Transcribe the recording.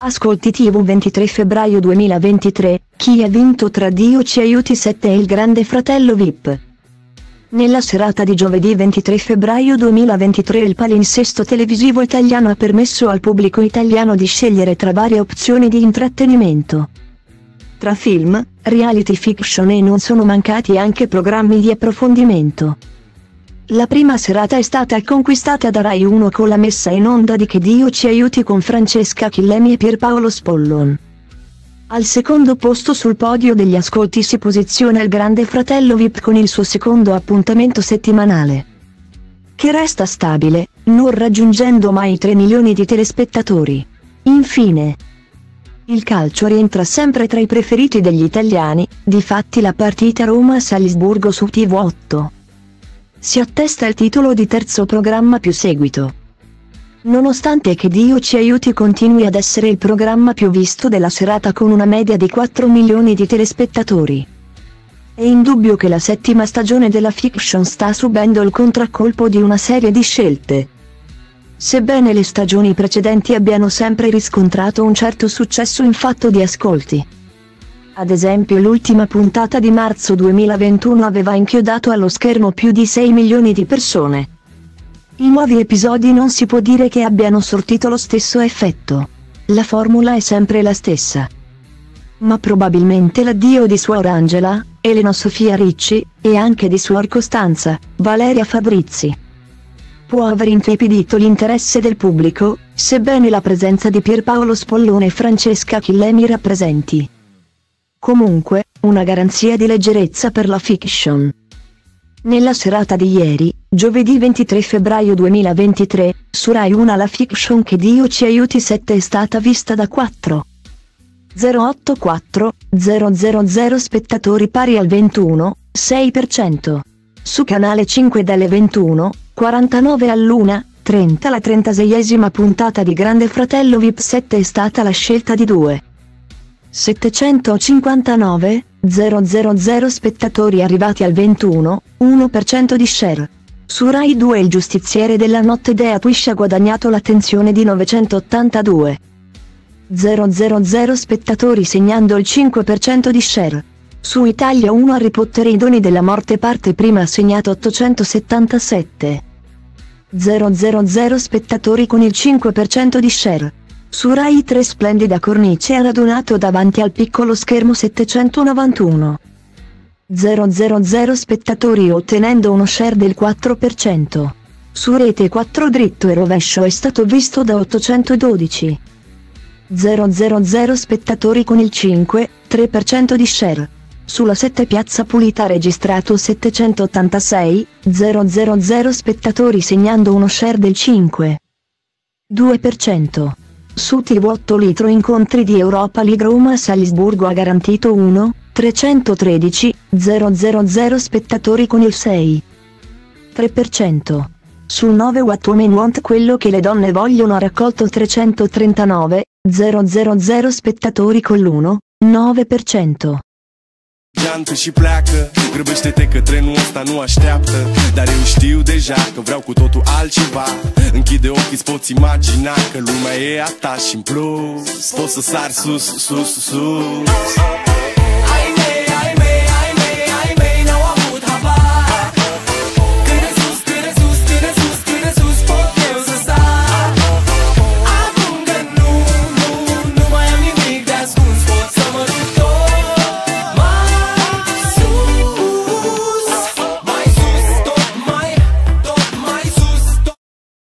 Ascolti TV 23 febbraio 2023, chi ha vinto tra Dio ci aiuti 7 e il grande fratello VIP. Nella serata di giovedì 23 febbraio 2023 il palinsesto televisivo italiano ha permesso al pubblico italiano di scegliere tra varie opzioni di intrattenimento. Tra film, reality fiction e non sono mancati anche programmi di approfondimento. La prima serata è stata conquistata da Rai 1 con la messa in onda di Che Dio ci aiuti con Francesca Chillemi e Pierpaolo Spollon. Al secondo posto sul podio degli ascolti si posiziona il grande fratello VIP con il suo secondo appuntamento settimanale. Che resta stabile, non raggiungendo mai i 3 milioni di telespettatori. Infine, il calcio rientra sempre tra i preferiti degli italiani, difatti la partita Roma-Salisburgo su TV8 si attesta il titolo di terzo programma più seguito. Nonostante che Dio ci aiuti continui ad essere il programma più visto della serata con una media di 4 milioni di telespettatori. È indubbio che la settima stagione della fiction sta subendo il contraccolpo di una serie di scelte. Sebbene le stagioni precedenti abbiano sempre riscontrato un certo successo in fatto di ascolti, ad esempio l'ultima puntata di marzo 2021 aveva inchiodato allo schermo più di 6 milioni di persone. I nuovi episodi non si può dire che abbiano sortito lo stesso effetto. La formula è sempre la stessa. Ma probabilmente l'addio di Suor Angela, Elena Sofia Ricci, e anche di Suor Costanza, Valeria Fabrizi. Può aver intrepidito l'interesse del pubblico, sebbene la presenza di Pierpaolo Spollone e Francesca Chillemi rappresenti Comunque, una garanzia di leggerezza per la fiction. Nella serata di ieri, giovedì 23 febbraio 2023, su Rai 1 la fiction Che Dio ci aiuti 7 è stata vista da 4. 084 000 spettatori pari al 21, 6%. Su canale 5 dalle 21, 49 all'una, 30 la 36esima puntata di Grande Fratello VIP 7 è stata la scelta di 2. 759 000 spettatori arrivati al 21, 1% di share. Su Rai 2 il giustiziere della notte Dea Twish ha guadagnato l'attenzione di 982 000 spettatori segnando il 5% di share. Su Italia 1 Harry Potter i doni della morte parte prima ha segnato 877 000 spettatori con il 5% di share. Su Rai 3 splendida cornice ha radunato davanti al piccolo schermo 791. 000 spettatori ottenendo uno share del 4%. Su rete 4 dritto e rovescio è stato visto da 812. 000 spettatori con il 5, 3% di share. Sulla 7 Piazza Pulita registrato 786, 000 spettatori segnando uno share del 5. 2%. Su TV8 litro incontri di Europa League Roma Salisburgo ha garantito 1, 313, 000 spettatori con il 6. 3%. Sul 9 What Women Want quello che le donne vogliono ha raccolto 339, 000 spettatori con l'1, 9%. Geantă și pleacă Grăbește-te că trenul ăsta nu așteaptă. Dar eu știu deja că vreau cu totul altceva. Închide ochii, îți poți imagina Că lumea e a ta și în plus. Poți să sari sus, sus, sus